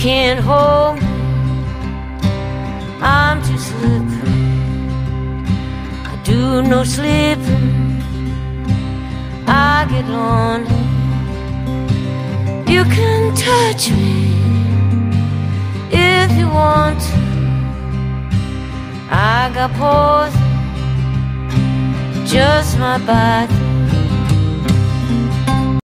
can't hold me. I'm too slippery. I do no slipping. I get lonely. You can touch me if you want to. I got poison. just my body.